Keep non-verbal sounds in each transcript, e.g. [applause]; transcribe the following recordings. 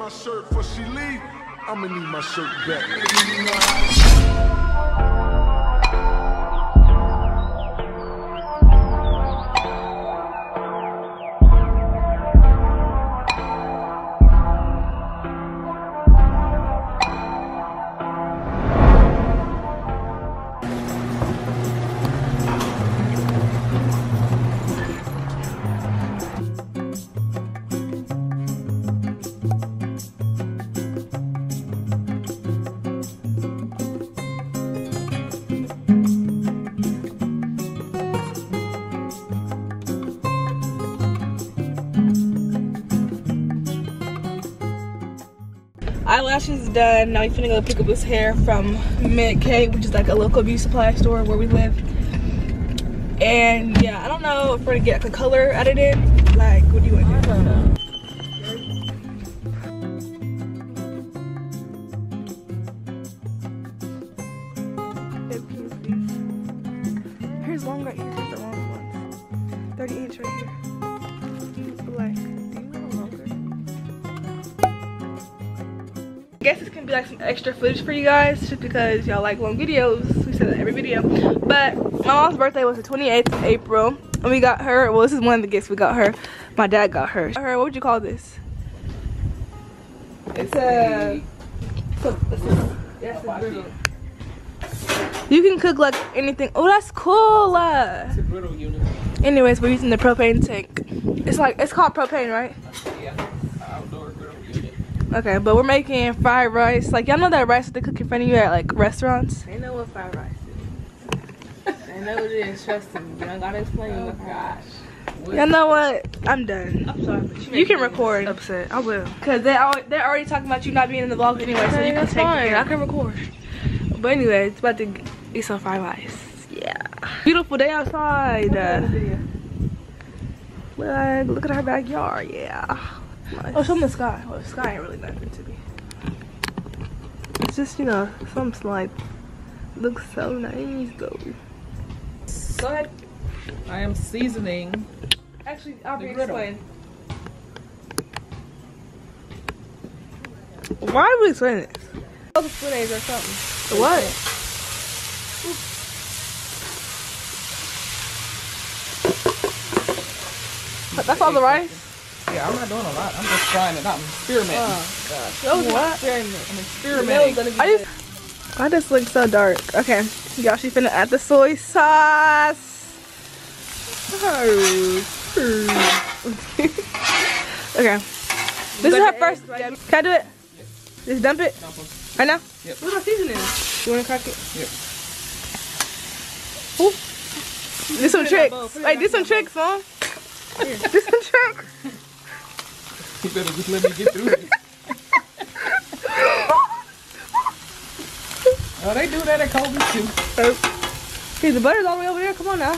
my shirt before she leave, I'ma need my shirt back. Eyelashes done. Now we finna go pick up his hair from Mid K, which is like a local beauty supply store where we live. And yeah, I don't know if we're gonna get a color edited. Like, what do you want to do? Here's one right here. Here's the long ones. 30 inch right here. I guess this can be like some extra footage for you guys just because y'all like long videos. We say that every video. But my mom's birthday was the 28th of April. And we got her, well this is one of the gifts we got her. My dad got her. Her, what would you call this? It's a, it's a, it's a yes, a griddle. You can cook like anything. Oh, that's cool. Uh. It's a griddle unit. Anyways, we're using the propane tank. It's like, it's called propane, right? Yeah. Outdoor griddle unit. Okay, but we're making fried rice. Like y'all know that rice that they cook in front of you at like restaurants. They know what fried rice is. they know what it is. Trust them. You don't gotta explain Oh what gosh. Y'all know what? I'm done. I'm sorry, but you, You can record. Upset. I will. Cause they al they're already talking about you not being in the vlog anyway, so you can take fine. it. I can record. But anyway, it's about to eat some fried rice. Yeah. Beautiful day outside. Uh, look, look at our backyard. Yeah. Oh, show them the sky. Well, the sky ain't really nothing to me. It's just you know some slide. Looks so nice though. So ahead. I am seasoning. Actually, I'll be griddle. explain. Why are we explaining this? Oh, explanations or something. The What? That's all the rice? Yeah, I'm not doing a lot. I'm just trying it out. I'm experimenting. Oh, what? I'm experimenting. I just, I just look so dark. Okay, y'all, she finna add the soy sauce. [laughs] okay, this is her first. Can I do it? Just dump it Dump 'em. right now. Yep. What's my seasoning? You wanna crack it? Yep. Ooh. Do some tricks. Wait, do some tricks, mom. Do some tricks. You better just let me get through it. [laughs] oh, they do that at Kobe's too. Oh. Hey, the butter's all the way over there. Come on now.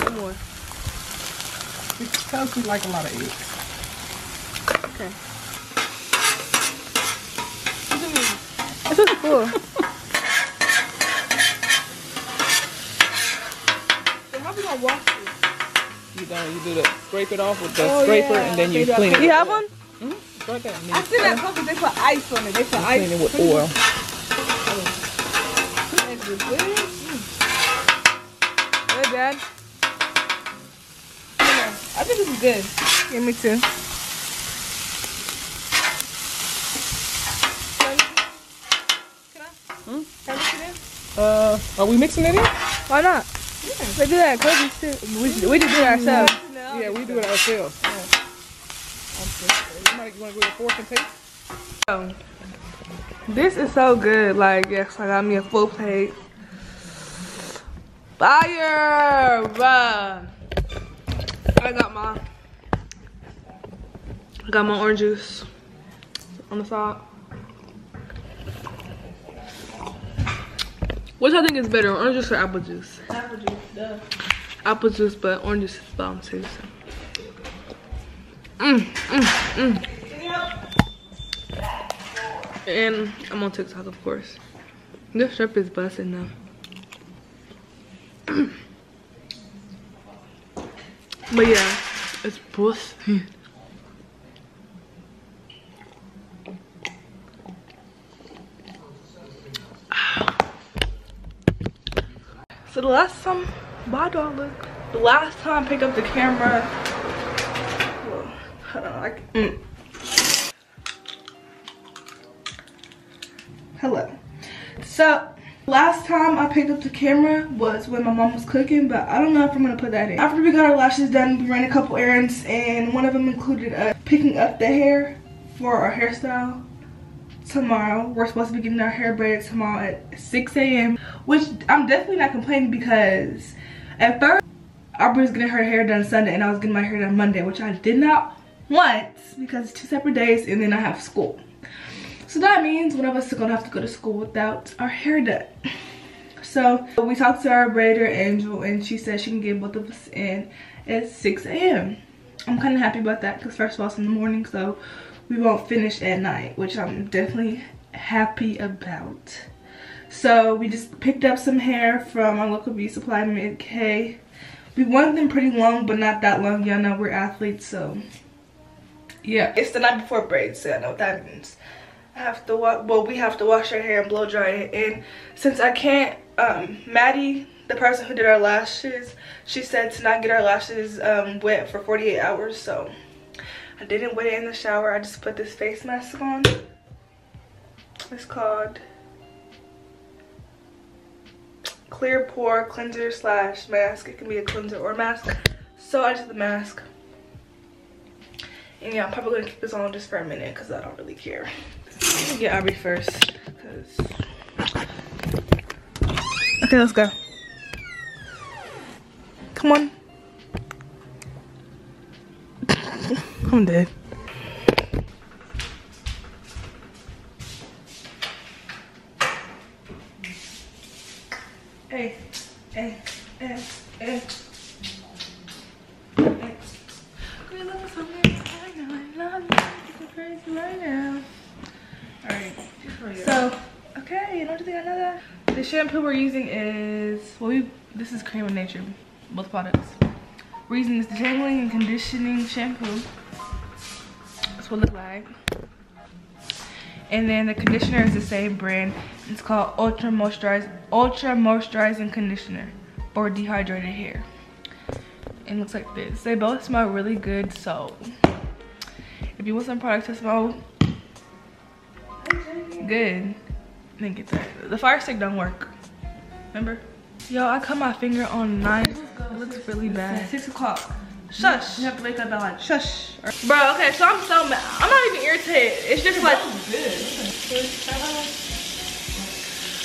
One more. Because we like a lot of eggs. Okay. This is cool. [laughs] so how we gonna this? You know, you do the scrape it off with the Oh, scraper yeah. and then you clean it. You have one? It's right there. I you see that couple. They put ice on it. They put clean ice. it with oil. That's good. Good, Dad. I think this is good. Yeah, me too. Hmm? Can I mix it in? Uh, are we mixing it in? Why not? They do that too. We, we just do it ourselves. Yeah, we do it ourselves. Somebody want to go to fork and taste? This is so good. Like, yes, I got me a full plate. Fire! Bruh. I got my, I got my orange juice on the side. Which I think is better, orange juice or apple juice? Apple juice, duh. Apple juice, but orange juice is bomb too. So. Mm, mm, mm. And I'm on TikTok, of course. This shrimp is busting now. [clears throat] but yeah, it's busting. The last time, why do I look? The last time I picked up the camera, hold on, I, mm. Hello. So, last time I picked up the camera was when my mom was cooking, but I don't know if I'm gonna put that in. After we got our lashes done, we ran a couple errands, and one of them included us picking up the hair for our hairstyle tomorrow. We're supposed to be getting our hair braided tomorrow at 6 a.m. Which I'm definitely not complaining because at first Aubree was getting her hair done Sunday and I was getting my hair done Monday, which I did not want because two separate days and then I have school. So that means one of us is gonna have to go to school without our hair done. So we talked to our braider Angel and she said she can get both of us in at 6 a.m. I'm kind of happy about that because first of all it's in the morning so we won't finish at night, which I'm definitely happy about. So we just picked up some hair from our local beauty supply, Mid-K. We want them pretty long, but not that long. Y'all know we're athletes, so yeah. It's the night before braids, so I know what that means. I have to wash, well, we have to wash our hair and blow dry it. And since I can't, um, Maddie, the person who did our lashes, she said to not get our lashes um, wet for 48 hours, so I didn't wet it in the shower. I just put this face mask on. It's called Clear Pore Cleanser slash Mask. It can be a cleanser or mask. So I did the mask. And yeah, I'm probably gonna keep this on just for a minute because I don't really care. Me get Aubree first. Okay, let's go. Come on. I'm dead. So, okay, you know what I know that? The shampoo we're using is, well, we, this is Cream of Nature, both products. We're using this detangling and conditioning shampoo what look like. And then the conditioner is the same brand. It's called Ultra Moisturize Ultra Moisturizing Conditioner for dehydrated hair. It looks like this. They both smell really good, so if you want some products to smell good, then get that. The fire stick don't work. Remember? Yo, I cut my finger on nine. It looks really bad. Six o'clock. Shush. You have to wake up at like shush. Bro, okay, so I'm so mad. I'm not even irritated. It's just like.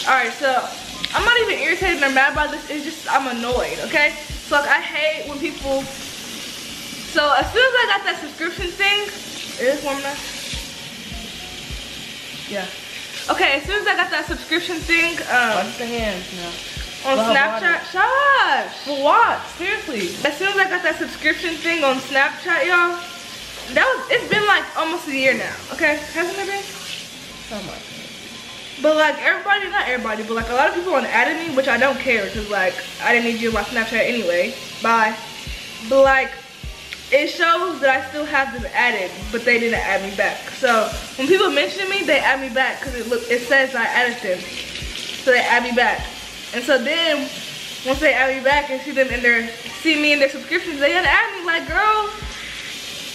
Alright, so I'm not even irritated or mad by this. It's just I'm annoyed, okay? So like I hate when people. So as soon as I got that subscription thing, it is warm enough. Yeah. Okay, as soon as I got that subscription thing, um. Wash the hands now on Snapchat. Shush. For what? Seriously. As soon as I got that subscription thing on Snapchat, y'all, that was it's been like almost a year now. Okay, hasn't it been? So much. But like everybody, not everybody, but like a lot of people on added me, which I don't care because like I didn't need you on my Snapchat anyway. Bye. But like it shows that I still have them added, but they didn't add me back. So when people mention me, they add me back because it look it says I added them. So they add me back. And so then, once they add me back and see them in their, see me in their subscriptions, they gotta add me like, girl,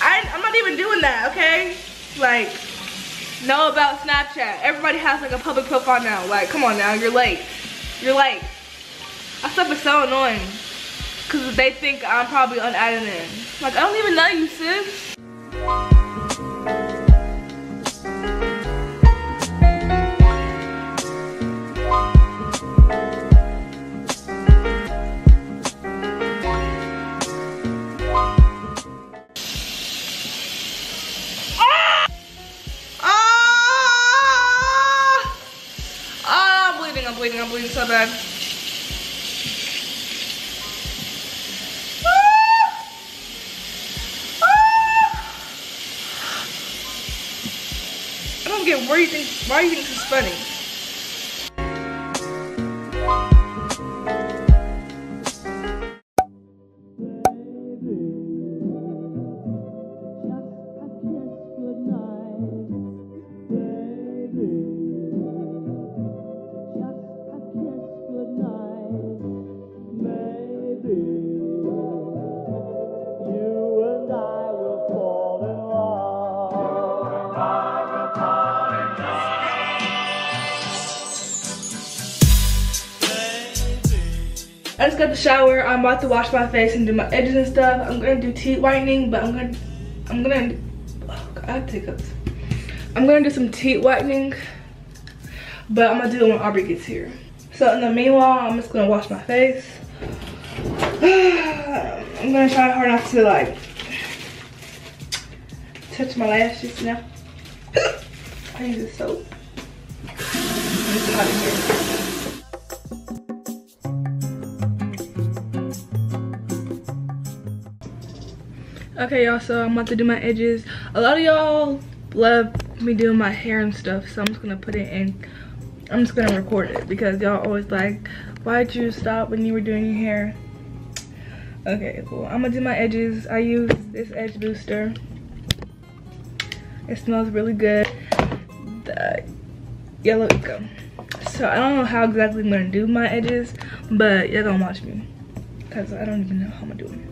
I, I'm not even doing that, okay? Like, know about Snapchat. Everybody has like a public profile now. Like, come on now, you're late. You're late. That stuff is so annoying. Cause they think I'm probably unadded in. Like, I don't even know you, sis. I just got the shower. I'm about to wash my face and do my edges and stuff. I'm gonna do teeth whitening, but I'm gonna, I'm gonna, oh God, I have hiccups. I'm gonna do some teeth whitening, but I'm gonna do it when Aubree gets here. So in the meanwhile, I'm just gonna wash my face. [sighs] I'm gonna try hard not to like touch my lashes, now. [coughs] I use the soap. Okay, y'all, so I'm about to do my edges. A lot of y'all love me doing my hair and stuff, so I'm just gonna put it in. I'm just gonna record it because y'all always like, why'd you stop when you were doing your hair? Okay, cool. I'm gonna do my edges. I use this edge booster. It smells really good. The yellow eco. So I don't know how exactly I'm gonna do my edges, but y'all gonna watch me. Cause I don't even know how I'm gonna do them.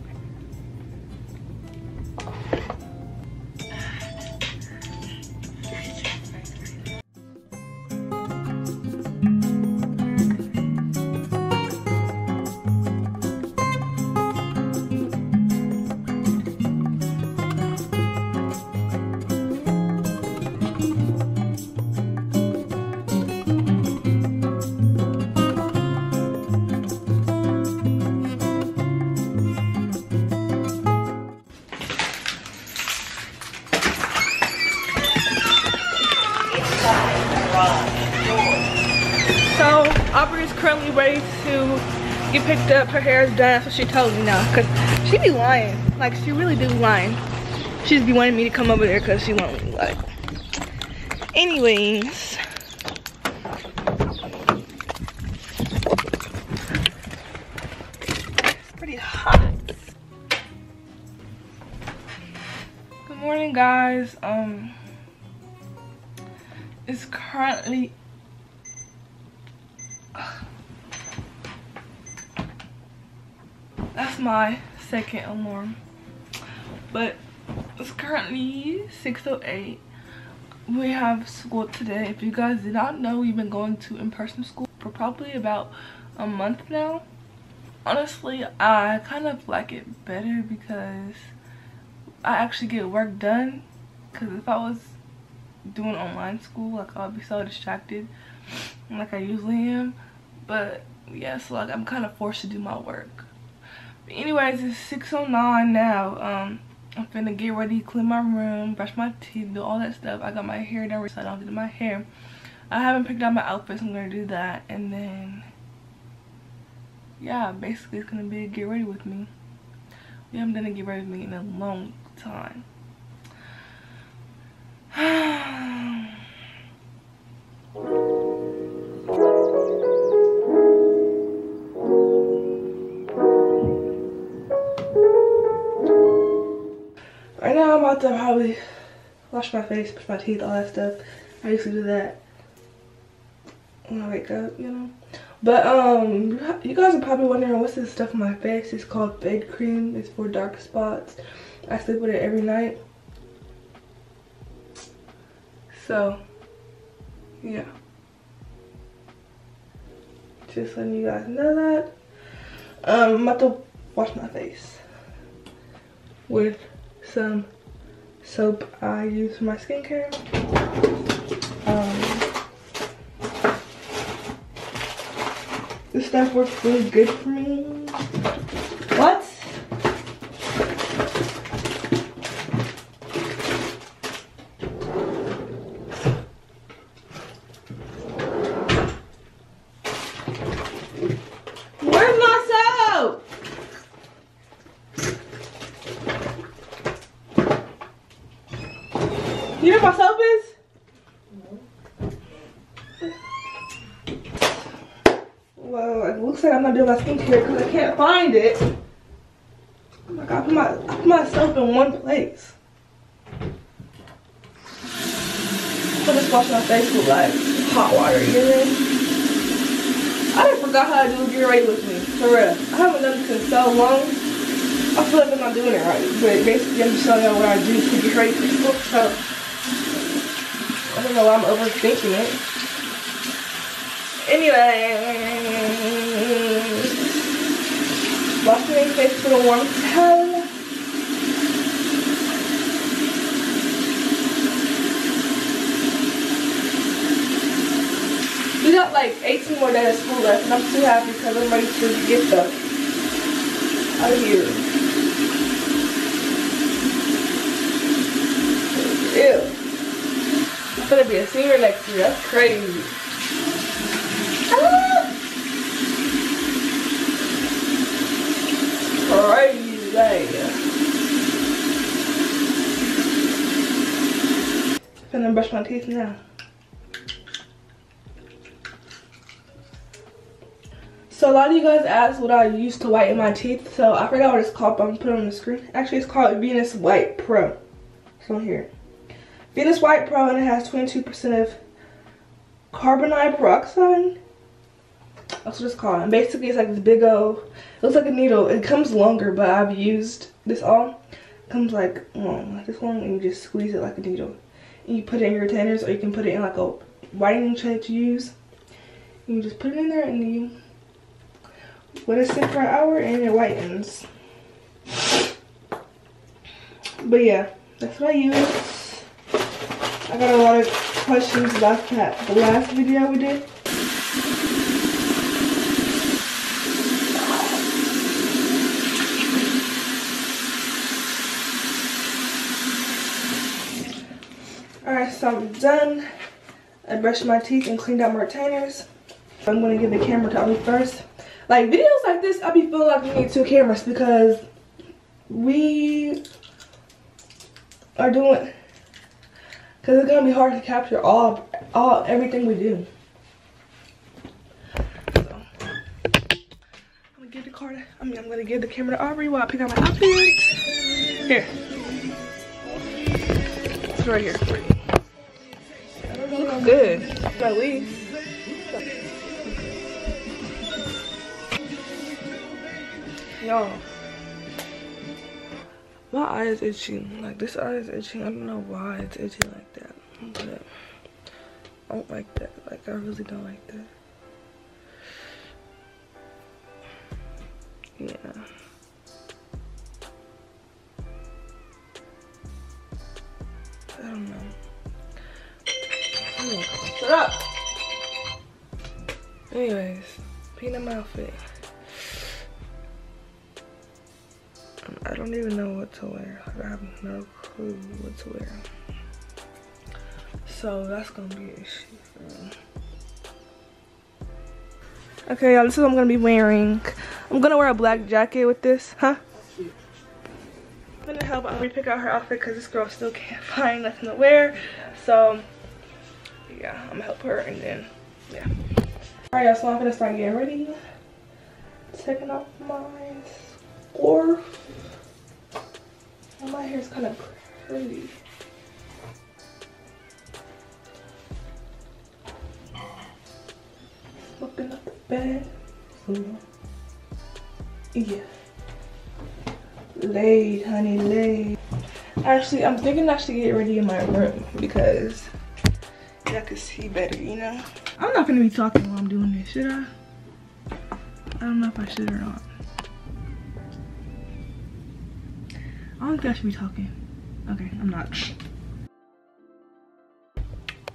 Picked up. Her hair is done. What she told me now. Cause she be lying. Like she really do lying. She just be wanting me to come over there cause she want me like. Anyways. My second alarm. But it's currently 6.08. We have school today. If you guys did not know, we've been going to in-person school for probably about a month now. Honestly, I kind of like it better because I actually get work done. Because if I was doing online school, like I'll be so distracted like I usually am. But yeah, so like I'm kind of forced to do my work. Anyways, it's 6.09 now. Um, I'm finna get ready, clean my room, brush my teeth, do all that stuff. I got my hair done, so I don't do my hair. I haven't picked out my outfits, I'm gonna do that. And then, yeah, basically it's gonna be a get ready with me. We haven't done a get ready with me in a long time. [sighs] [sighs] now I'm about to probably wash my face, brush my teeth, all that stuff. I used to do that when I wake up, you know. But um, you guys are probably wondering what's this stuff on my face. It's called Bed Cream. It's for dark spots. I sleep with it every night. So, yeah. Just letting you guys know that. Um, I'm about to wash my face with some soap I use for my skincare. Um, this stuff works really good for me. What? Where's my soap? You know what my soap is? Well, I'm not doing my skincare because I can't find it. Oh my god, I put my, I put my soap in one place. So just wash my face with like hot water, you know? I forgot how to do get ready with me, for real. I haven't done this in so long. I feel like I'm not doing it right. But basically, I'm just showing y'all what I do to get ready for school. So, I don't know why I'm overthinking it. Anyway, Wash face with a warm. We got like 18 more days of school left, and I'm too happy because I'm ready to get the out of here. Ew. I'm gonna be a senior next year. That's crazy. Ah! Crazy. Gonna brush my teeth now. So a lot of you guys asked what I use to whiten my teeth. So I forgot what it's called, but I'm gonna put it on the screen. Actually, it's called Venus White Pro. It's on here. Venus White Pro, and it has 22% of carbamide peroxide. That's what it's called. And basically, it's like this big old, it looks like a needle. It comes longer, but I've used this all. Comes like long, like this long, and you just squeeze it like a needle. And you put it in your retainers, or you can put it in like a whitening tray to use. And you just put it in there, and you let it sit for an hour, and it whitens. But yeah, that's what I use. I got a lot of questions about that the last video we did. Alright, I'm done. I brushed my teeth and cleaned out my retainers. I'm gonna give the camera to Ali first. Like videos like this, I be feeling like we need two cameras because we are doing because it's gonna be hard to capture all all everything we do. So I'm gonna give the card I mean I'm gonna give the camera to Aubree while I pick out my outfit. Here. It's right here. Looks good. At least. Y'all. My eye is itching. Like this eye is itching. I don't know why it's itching like that. But I don't like that. Like I really don't like that. Yeah. I don't know. Shut up! Anyways, peanut outfit. I don't even know what to wear. I have no clue what to wear. So that's gonna be an issue. Okay, y'all, this is what I'm gonna be wearing. I'm gonna wear a black jacket with this, huh? I'm gonna help Aubree pick out her outfit because this girl still can't [laughs] find nothing to wear. So, yeah, I'm gonna help her and then, yeah. Alright, y'all, so I'm gonna start getting ready. Taking off my scarf. My hair's kind of pretty. Looking up the bed. Yeah. Laid, honey, laid. Actually, I'm thinking I should get ready in my room because y'all can see better, you know? I'm not gonna be talking while I'm doing this, should I? I don't know if I should or not. I don't think I should be talking. Okay, I'm not.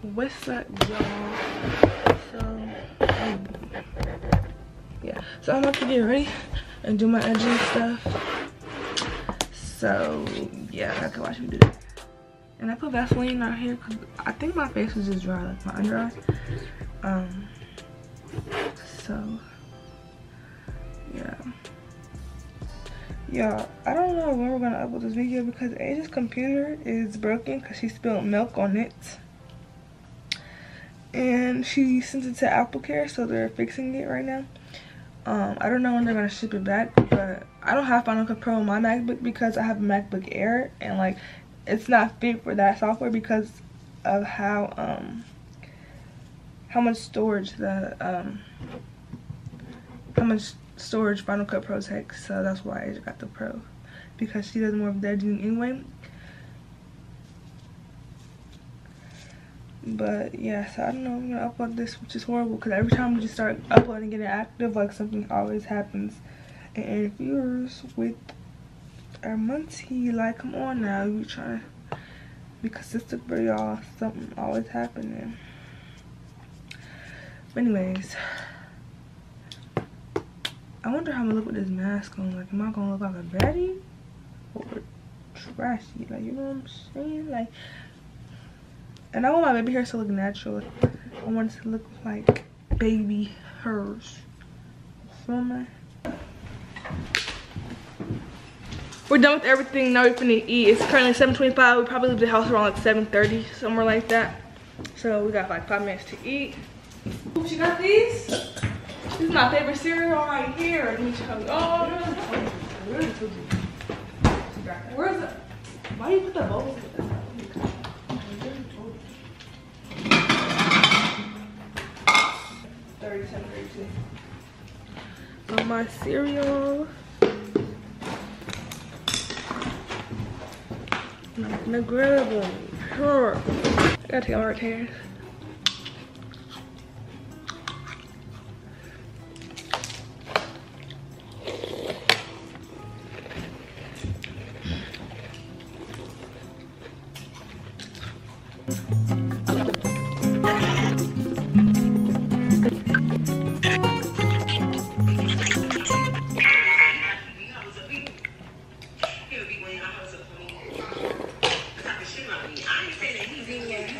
What's up, y'all? So, um, yeah. So I'm about to get ready and do my edging stuff. So, yeah, I can watch me do that. And I put Vaseline out here because I think my face was just dry, like my under eye. Um, so, yeah. Yeah i don't know when we're gonna upload this video because asia's computer is broken because she spilled milk on it. And she sent it to apple care so they're fixing it right now. Um i don't know when they're gonna ship it back but i don't have final cut pro on my macbook because i have a macbook air and like it's not fit for that software because of how um how much storage the um how much storage Final Cut Pro takes, so that's why I got the Pro. Because she does more of the editing anyway. But yeah, so I don't know, I'm gonna upload this, which is horrible because every time we just start uploading getting active, like something always happens. And interferes with our money. Like, come on now, you trying to be consistent for y'all. Something always happening. But anyways, I wonder how I'm gonna look with this mask on. Like, am I gonna look like a baddie or trashy? Like, you know what I'm saying? Like, and I want my baby hairs to look natural. I want it to look like baby hers. Feel me? We're done with everything. Now we're finna eat. It's currently 7.25. We probably leave the house around like 7.30, somewhere like that. So we got like five minutes to eat. Oops, you got these? This is my favorite cereal right here. Let me show you. Oh, Where's the, why do you put the bowls? Thirty-seven, thirty-two. My cereal. Grab them. Sure. I gotta take my retainers.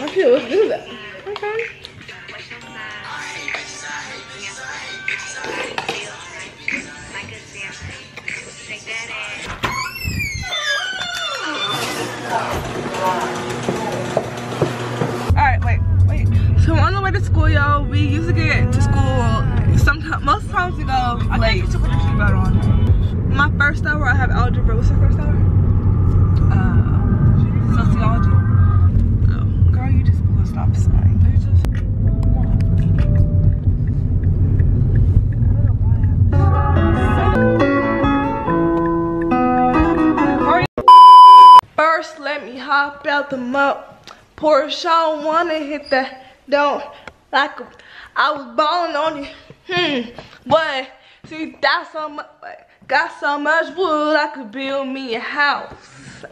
Okay, let's do that. I put on. My first hour I have algebra. What's your first hour? Uh sociology. Oh, girl, you just blew a stop sign. First, let me hop out the mud. Porsche, I wanna hit that. Don't like I was balling on you. Hmm, but see, that's so much. Got so much wood, I could build me a house. [laughs]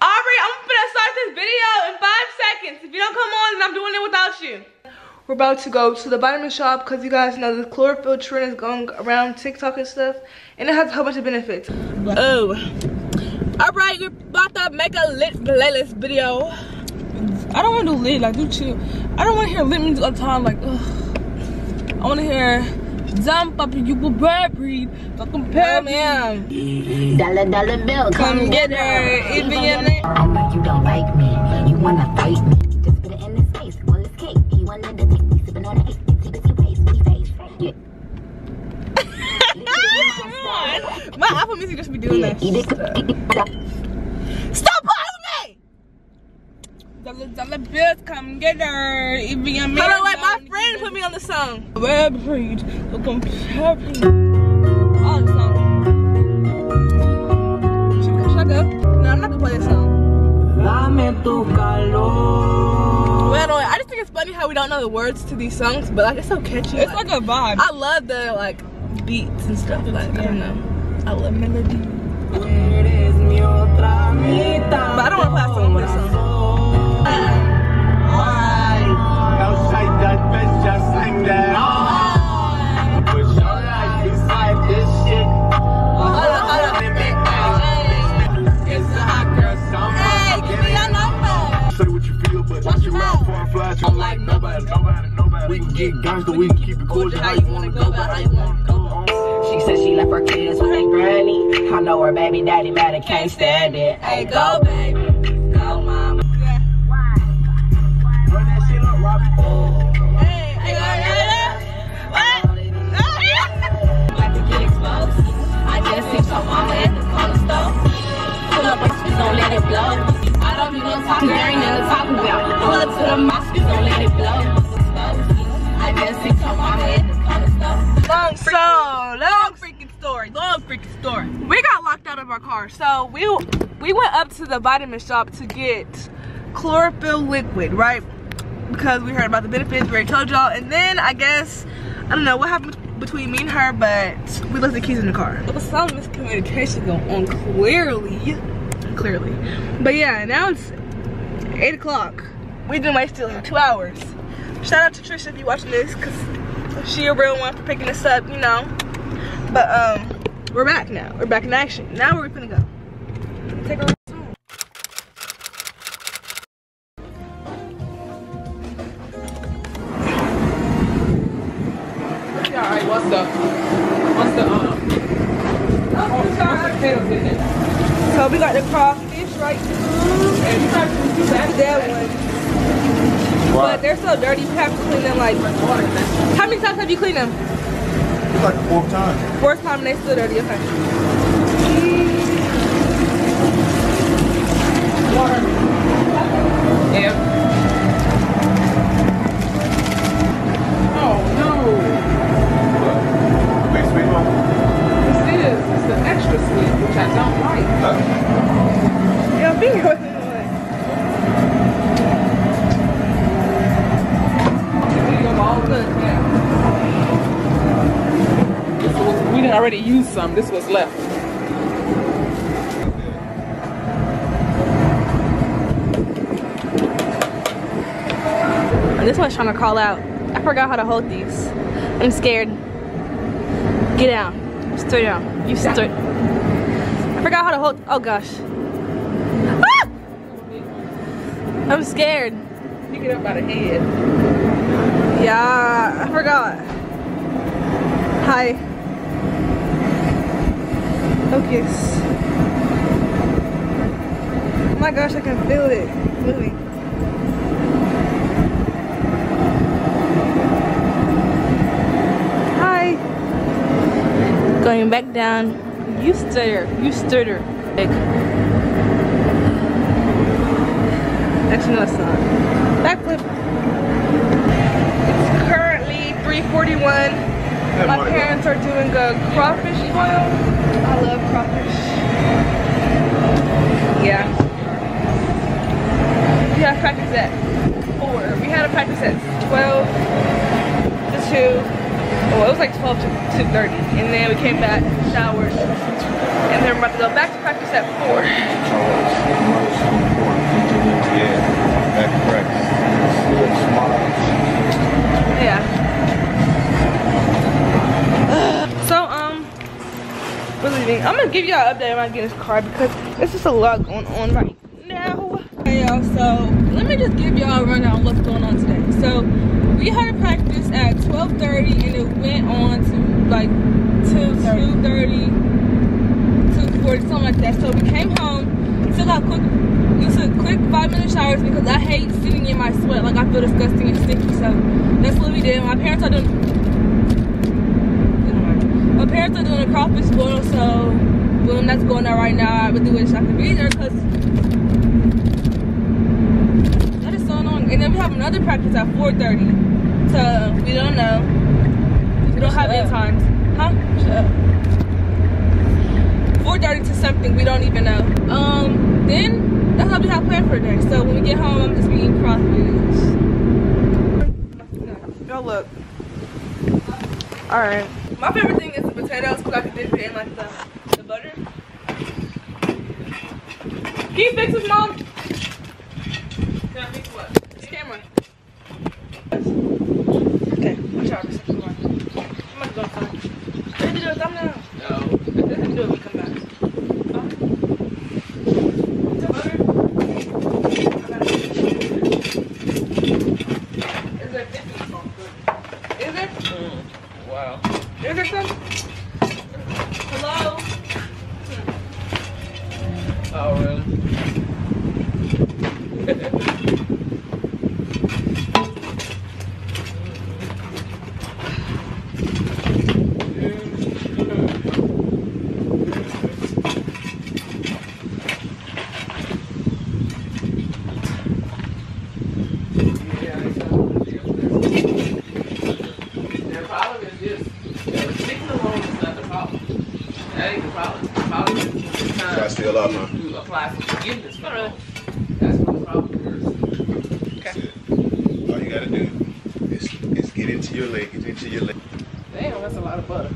Aubree, I'm gonna start this video in five seconds. If you don't come on, then I'm doing it without you. We're about to go to the vitamin shop because you guys know the chlorophyll trend is going around TikTok and stuff. And it has a whole bunch of benefits. Oh. Alright, we're about to make a lit playlist video. I don't want to do lit, like do chill. I don't want to hear lit music all the time, like ugh. I want to hear jump up you will breathe. Don't compare me. Dollar dollar bill, Come get her. Even your name. I know you don't like me. You wanna fight me? Just put it in his face. All his cake. He wanted to take me sipping on the eight. Itsy bitsy waist, pretty face. Yeah. [laughs] My Apple Music just be doing that. Eat. Stop playing with me! Dollar dollar bills, come get her. Even your man. Hold on, wait, my friend put me on the song. Web breed, look compare me. Oh, the song. Should, should I go? No, I'm not gonna play this song. Well, I just think it's funny how we don't know the words to these songs, but like it's so catchy. It's like a vibe. I love the like beats and stuff. Like I don't know, I love melody. But I don't want to play that song. Play this song. We can get keep it cordial. How you wanna go, but how you wanna go? She said she left her kids with her granny. I know her baby daddy mad and can't stand it. Hey, go baby, so we got locked out of our car. So, we went up to the vitamin shop to get chlorophyll liquid, right? Because we heard about the benefits, we already told y'all, and then I guess I don't know what happened between me and her, but we left the keys in the car. There was some miscommunication going on clearly, clearly. But yeah, now it's eight o'clock. We didn't wait still two hours. Shout out to Trisha if you're watching this, cause she a real one for picking us up, you know. But um, we're back now. We're back in action. Now where we gonna go? Take a them? It's like the fourth time. Fourth time they dirty, okay. Some. This was left. And this one's trying to call out. I forgot how to hold these. I'm scared. Get down. Stay down. You stay. I forgot how to hold. Oh gosh. Ah! I'm scared. Pick it up by the head. Yeah, I forgot. Hi. Focus. Oh my gosh, I can feel it moving. Hi. Going back down. You stutter. You stutter. Big. Actually, no, it's not. Backflip It's currently 341 my parents are doing a crawfish boil i love crawfish yeah. We had practice at 4 we had a practice at 12 to 2 oh it was like 12 to 2.30 and then we came back showered and then we're about to go back to practice at 4 Yeah, I'm gonna give y'all an update on my this card because there's just a lot going on right now. Hey y'all, so let me just give y'all a rundown of what's going on today. So we had a practice at 12:30 and it went on to like till 2:30, 2:40, something like that. So we came home, took out quick, we took quick five minute showers because I hate sitting in my sweat. Like I feel disgusting and sticky. So that's what we did. My parents are doing my parents are doing a crawfish boil, so boom, that's going on right now. I really wish I could be there because that is so annoying. And then we have another practice at 4:30. So we don't know. We don't have any times. Huh? Shut up. 4:30 to something we don't even know. Um, then that's all we have planned for today. So when we get home, I'm just eating crawfish. Y'all look. All right. My favorite thing is the potatoes because I can dip it in like the, the butter. Can you fix this, mom? Can I fix what? This camera. Okay, watch out. Come on. I'm gonna go outside. Ready to do a thumbnail? No. Let's do it when we come back. Oh. Is there butter? I got it. Is there 50 salt? Is there? Wow. Is there some? Hello? Oh really? The problem is this. The six alone is not the problem. That ain't off, huh? You apply for forgiveness for loan. That's what the problem is. That's it. All you gotta do is, is get into your leg, get into your leg. Damn, that's a lot of butter.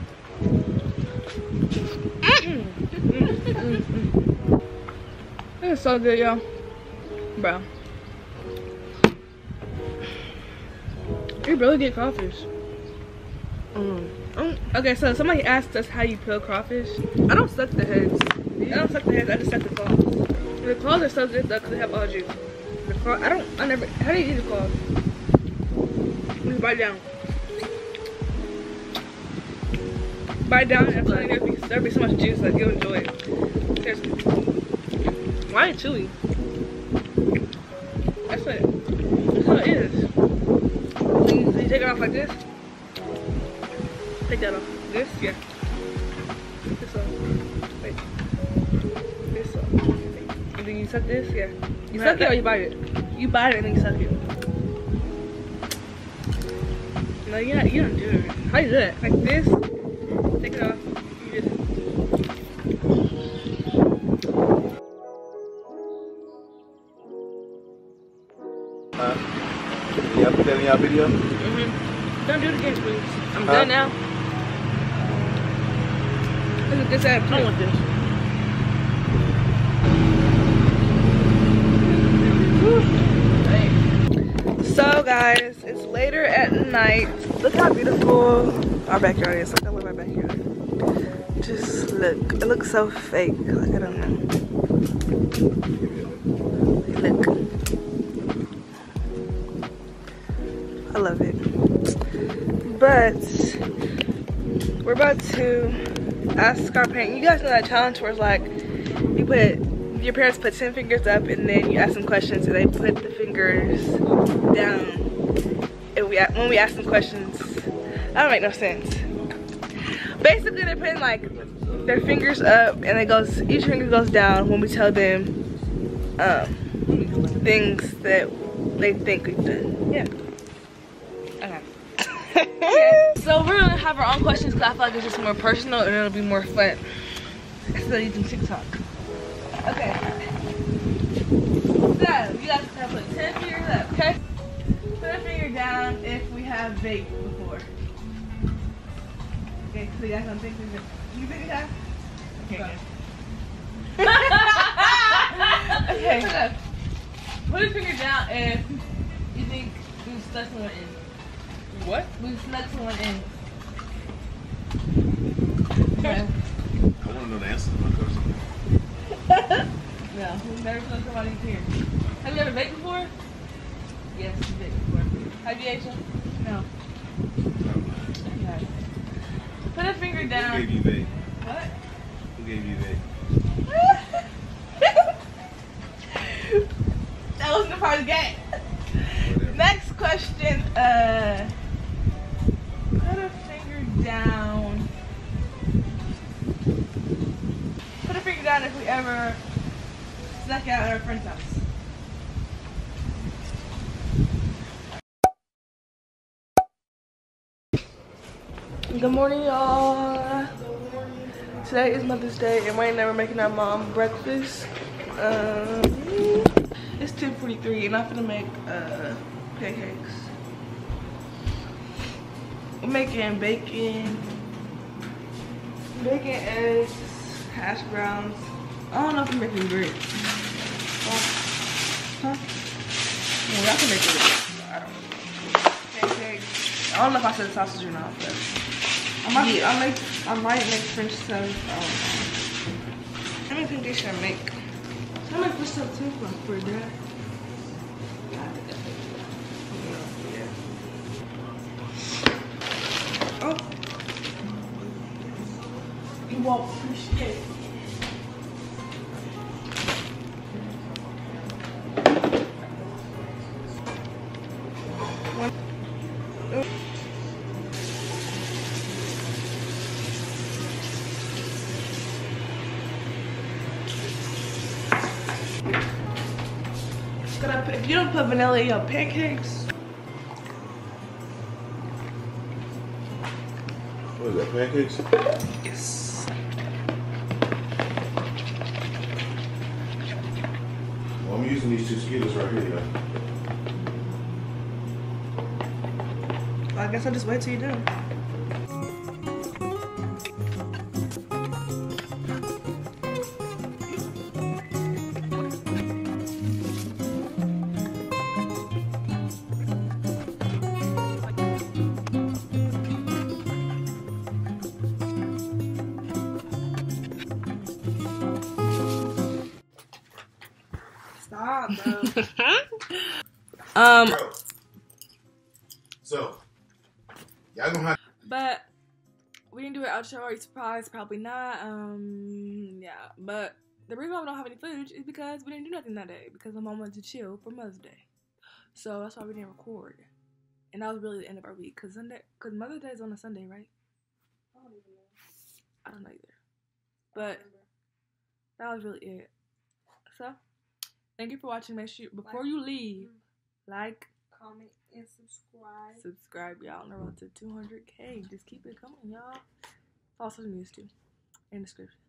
This is so good, y'all. Bro. You really get crawfish. Mm. Okay, so somebody asked us how you peel crawfish. I don't suck the heads. I don't suck the heads, I just suck the claws. The claws are so good though because they have all juice. The claw, I don't, I never, how do you eat the claws? Just bite down. Bite down and I feel like there'd be, there'd be so much juice, like you'll enjoy it. Why it chewy? That's it. that's what it is. You, you take it off like this. Take that off. This, yeah. This off. Wait. This off. And then you suck this, yeah. You suck it or you bite it? You bite it and then you suck it. No, you not, you don't do it. How you do it? Like this. Video? Mm-hmm. Don't do it again, please. I'm Huh? done now. This is a good side. I want this. So guys, it's later at night. Look how beautiful our backyard is. Look, I love our backyard. Just look. It looks so fake. Like I don't know. Look. But we're about to ask our parents. You guys know that challenge where it's like you put your parents put 10 fingers up and then you ask them questions and they put the fingers down. And we when we ask them questions, that don't make no sense. Basically they're putting like their fingers up and it goes each finger goes down when we tell them um, things that they think we've done. Yeah. So we're gonna have our own questions because I feel like it's just more personal and it'll be more fun instead of using TikTok. Okay. So you guys have put 10 fingers up, okay? Put a finger down if we have baked before. Okay, so you guys don't think we've you think we have? Okay, okay, [laughs] [laughs] put a finger down if you think we've stuck someone in. What? We've snuck someone in. I want to know the answer to my question. [laughs] No, we've never snuck somebody here. Have you ever baked before? Yes, you baked before. Have you, Aisha? No. Okay. Put a finger down. Who gave you vape? What? Who gave you vape? that [laughs] wasn't a part of the game. Whatever. Next question. Uh, put a finger down. Put a finger if we ever snuck out at our friend's house. Good morning, y'all. Today is Mother's Day, and we're never making our mom breakfast. Um, it's 10:43, and I'm gonna make uh, pancakes. We're making bacon, bacon, eggs, hash browns. I don't know if we're making grits. Huh? Well, y'all can make grits. I don't know. Pancakes. I don't know if I said sausage or not, but I might, I make, I might make French toast. I don't know. How many pancakes should I make? I make French toast too for for dad. You won't appreciate it. Gotta put, if you don't put vanilla in your pancakes, What is that, pancakes? yes. using right here, though. I guess I'll just wait till you're done. [laughs] um, Bro. So, y'all gonna have but we didn't do an outro. Are you surprised? Probably not. Um, yeah. But the reason why we don't have any footage is because we didn't do nothing that day because my mom wanted to chill for Mother's Day. So that's why we didn't record. And that was really the end of our week because Sunday, because Mother's Day is on a Sunday, right? I don't even know. I don't know either. But that was really it. So, Thank you for watching. Make sure before like, you leave, mm-hmm. like, comment, and subscribe. Subscribe, y'all. And we're about to 200k. Just keep it coming, y'all. Follow social media too, in the description.